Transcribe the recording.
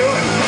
doing?